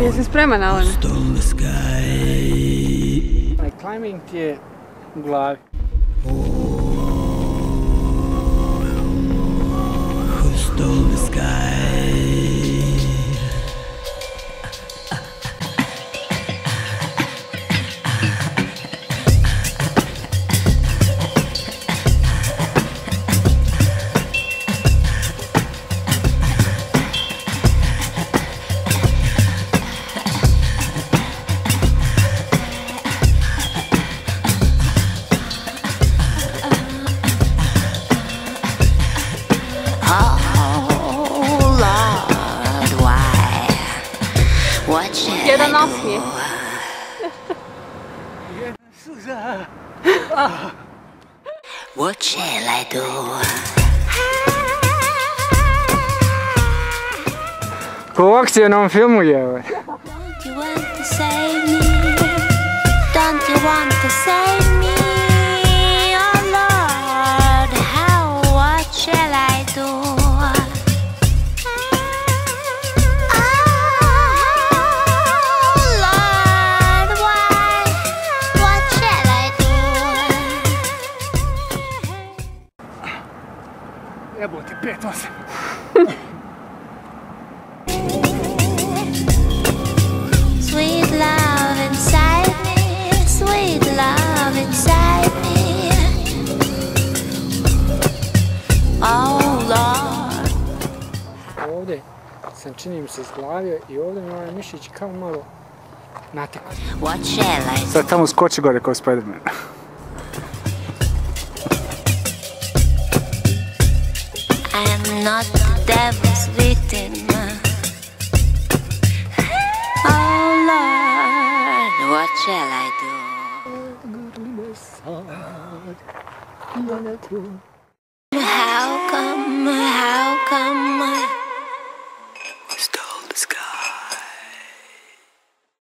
Jesi spreman, Alena? Onaj climbing ti je u glavi. Oh What shall I do? Ovaj. Don't you want to save me? Don't you want to save me? Jebote, pet osam. Sweet love inside me, sweet love inside me. Oh Lord, Ovdje sam čini mi se izglavio i ovdje mi ovaj mišić kao malo natekao. what shall I do? Sad tamo skoči gore kao Spiderman. Not the devil's victim. Oh Lord, what shall I do? How come, how come